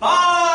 啊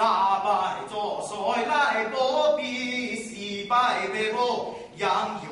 三拜左水来保庇，四拜拜保杨。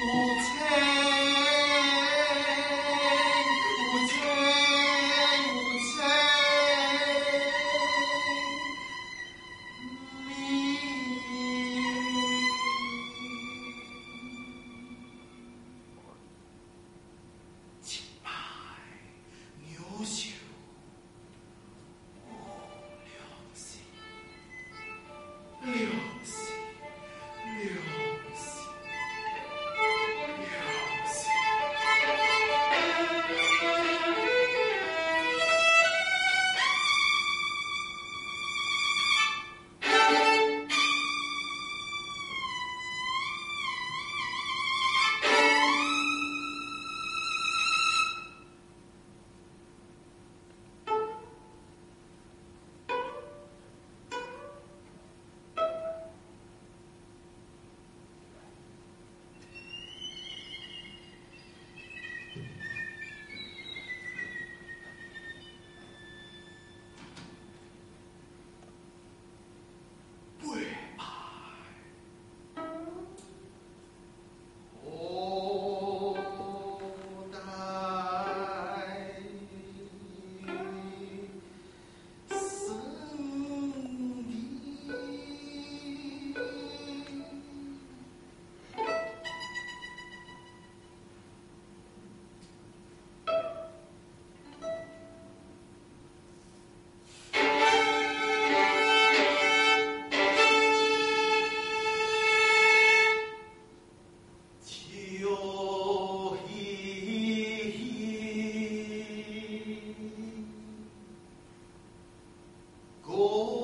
Oh, Go